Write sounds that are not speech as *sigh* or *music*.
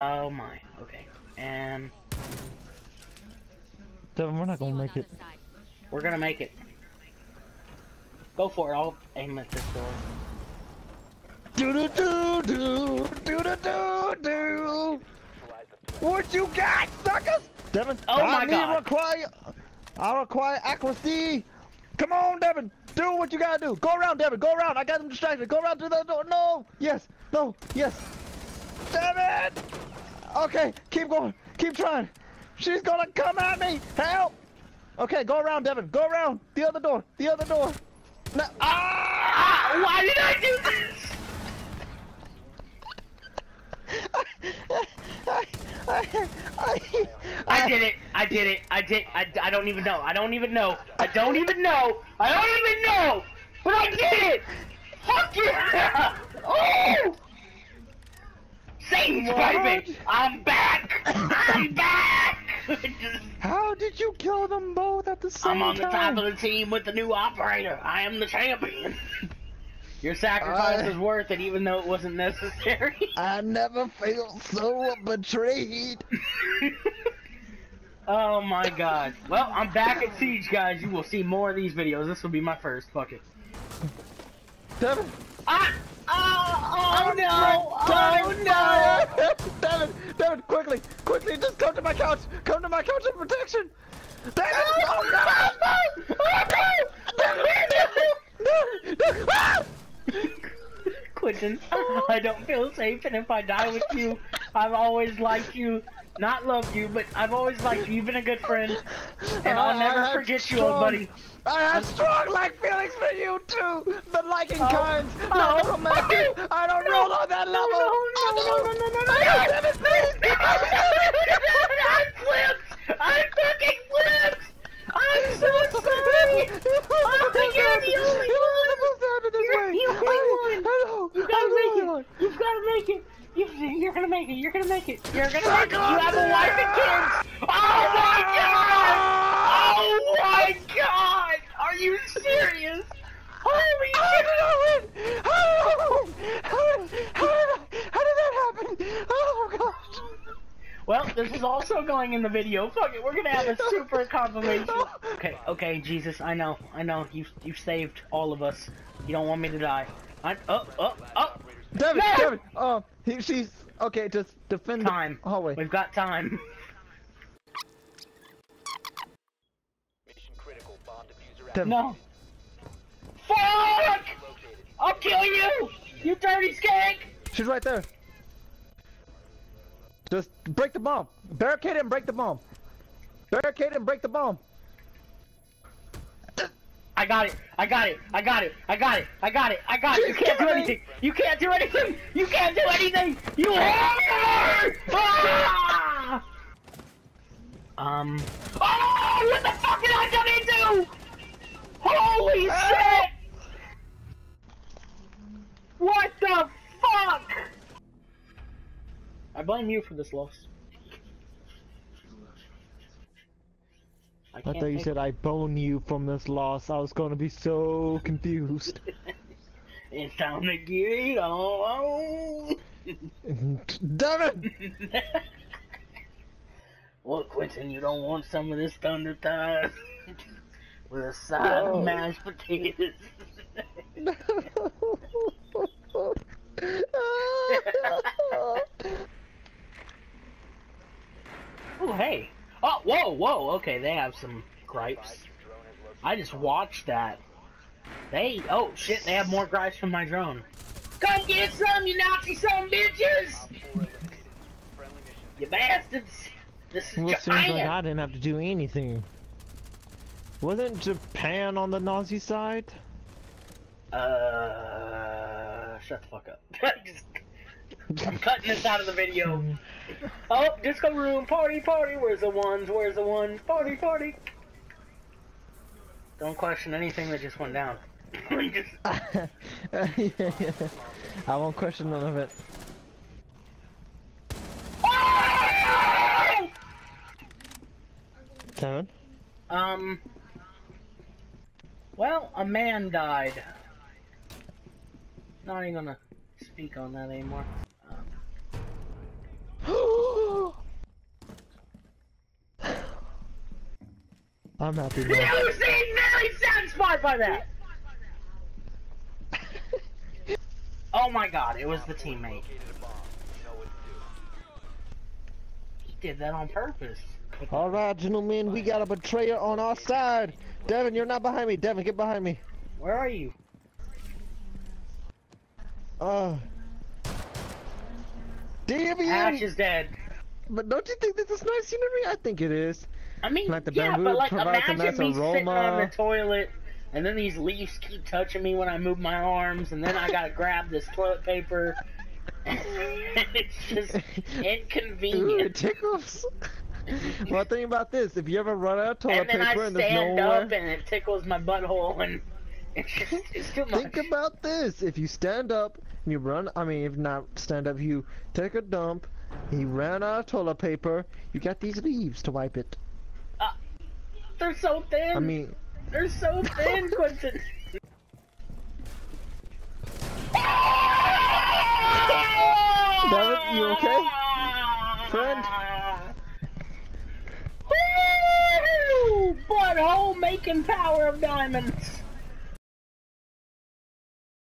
Oh my. Okay. And Devin, we're not gonna make it. we're gonna make it. Go for it. I'll aim at this door. Do do do do do do do do. What you got, suckers? Devin, Oh I my need God. Require, I require accuracy. Come on, Devin. Do what you gotta do. Go around, Devin. Go around. I got him distracted. Go around to the door. No. Yes. No. Yes. Devin. Okay. Keep going. Keep trying. She's gonna come at me. Help. Okay. Go around, Devin. Go around. The other door. The other door. No. Ah! Ah! Why did I do this? I, I, I, I did it. I did it. I did. I, I don't even know. I don't even know. I don't even know. I don't even know. But I did it. Fuck yeah. Oh. Satan's What? baby. I'm back. I'm *coughs* back. How did you kill them both at the same time? I'm on the time? top of the team with the new operator. I am the champion. *laughs* Your sacrifice I- was worth it, even though it wasn't necessary. *laughs* I never felt so betrayed. *laughs* oh my god. Well, I'm back at Siege, guys. You will see more of these videos. This will be my first. Fuck it. Devin! Ah! Oh, oh no! Oh no! *laughs* Devin! Devin, quickly! Quickly, just come to my couch! Come to my couch of protection! Devin! Oh, no! No! No! Ah! Quentin, I don't feel safe, and if I die with you, I've always liked you. Not love you, but I've always liked you. You've been a good friend, and I'll I never forget you, old buddy. I have strong like feelings for you too! The liking Oh. kinds, oh. not the Oh. romantic! I don't No. roll on that No, level! no, no, no, no, no, no, no, Oh, no. Devin, please! I *laughs* flipped! I fucking flipped! I'm so sorry! Oh, you're the only one! You're the only one! Hello! You gotta make it! You've gotta make it! You, you're gonna make it! You're gonna make it! You're gonna make it! You have a wife and kids! Oh my god! Oh my god! Are you serious? Holy shit! How, how, how, how, how did that happen? Oh gosh! Well, this is also going in the video. Fuck it, we're gonna have a *laughs* super confirmation. *laughs* Okay, okay, Jesus, I know, I know. You you saved all of us. You don't want me to die. I oh oh oh Devin, No! Devin, um, he, she's okay. Just defend time. the hallway. We've got time. No. Fuck! I'll kill you! You dirty skank! she's right there. Just break the bomb. Barricade it and break the bomb. Barricade it and break the bomb. I got it! I got it! I got it! I got it! I got it! I got it! You can't do anything! You can't do anything! You can't do anything! You whore! Ah! Um. Oh! What the fuck did I turn into? Holy shit! What the fuck? I blame you for this loss. I, thought you said I bone you from this loss. I was going to be so confused. *laughs* It's time to get it on. *laughs* Devin! *laughs* well, Quentin, you don't want some of this thunder thighs with a side No. of mashed potatoes. oh, hey. Oh, whoa, whoa. Okay, they have some gripes. I just watched that. They, oh shit, they have more gripes from my drone. Come get some, you Nazi son bitches! You bastards! This is Well, it seems like I didn't have to do anything. Wasn't Japan on the Nazi side? Uh, shut the fuck up. *laughs* I'm cutting this out of the video. Oh, disco room, party, party. Where's the ones? Where's the ones? Party, party. Don't question anything that just went down. Just- *laughs* I won't question none of it. Devin? Um. Well, a man died. Not even gonna speak on that anymore. Um, *gasps* I'm happy. You seem very satisfied by that. *laughs* oh my god, it was the teammate. He did that on purpose. Alright, gentlemen, we got a betrayer on our side. Devin, you're not behind me. Devin, get behind me. Where are you? Uh. Deviant! Ash is dead. But don't you think this is nice scenery? I think it is. I mean, Like the yeah, bamboo but like imagine nice me sitting on the toilet, and then these leaves keep touching me when I move my arms, and then I gotta *laughs* grab this toilet paper. *laughs* it's just inconvenient. Ooh, it tickles. well, think about this. If you ever run out of toilet And then I paper and there's stand nowhere, up, and it tickles my butthole, and it's *laughs* just it's too much. think about this. If you stand up and you run, I mean, if not stand up, you take a dump, you ran out of toilet paper, you got these leaves to wipe it. Uh, they're so thin. I mean, They're so *laughs* thin, Quentin. David, you okay? Friend? Woo! Butthole making power of diamonds.